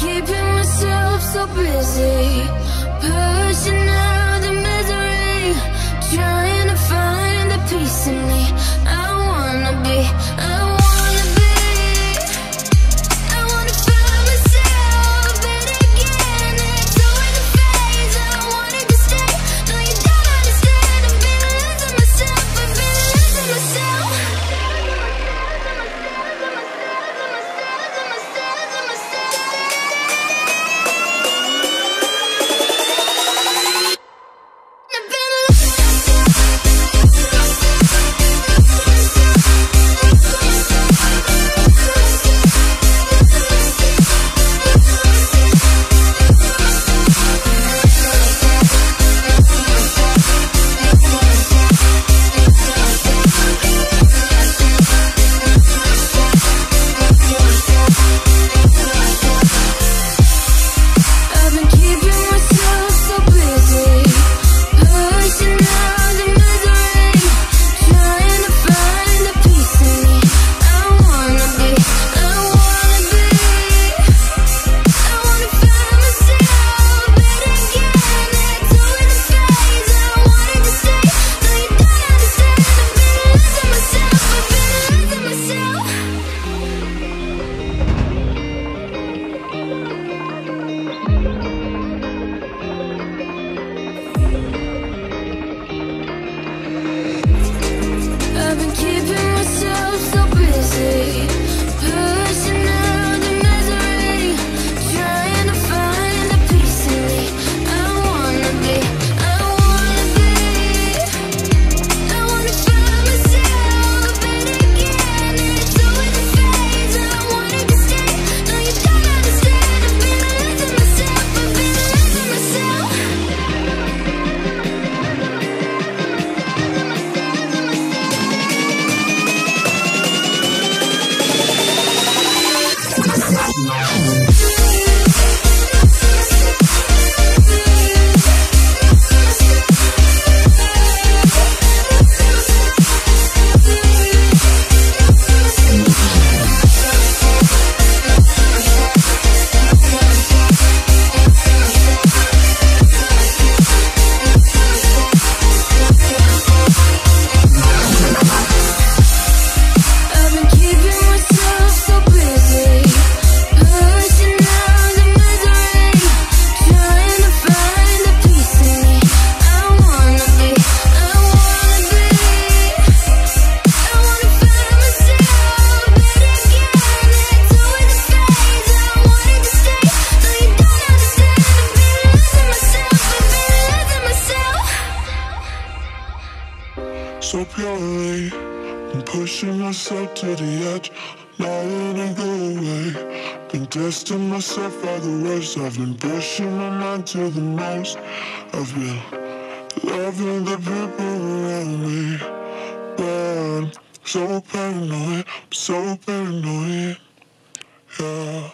keeping myself so busy, pushing. I've been keeping 嗯 so purely. I'm pushing myself to the edge, not letting go away. Been testing myself by the worst. I've been pushing my mind to the most. I've been loving the people around me. But I'm so paranoid, I'm so paranoid. Yeah.